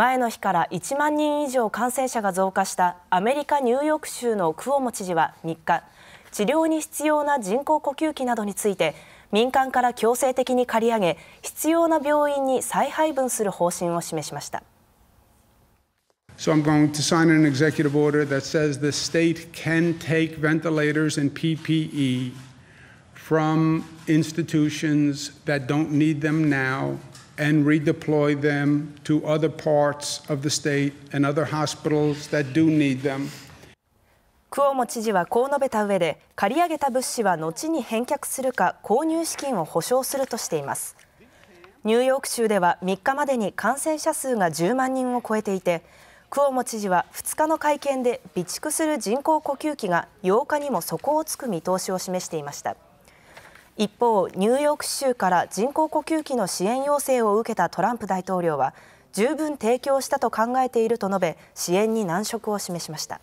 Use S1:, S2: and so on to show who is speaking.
S1: 前の日から1万人以上感染者が増加したアメリカ・ニューヨーク州のクオモ知事は3日治療に必要な人工呼吸器などについて民間から強制的に借り上げ必要な病院に再配分する方針を示しました。
S2: So I'm going to sign an executive order that says the state can take ventilators and PPE from institutions that don't need them now and redeploy them to other parts of the state and other hospitals that do need them.
S1: クオモ知事はこう述べた上で借り上げた物資は後に返却するか購入資金を保証するとしていますニューヨーク州では3日までに感染者数が10万人を超えていてクオモ知事は2日の会見で備蓄する人工呼吸器が8日にも底をつく見通しを示していました一方ニューヨーク州から人工呼吸器の支援要請を受けたトランプ大統領は十分提供したと考えていると述べ支援に難色を示しました。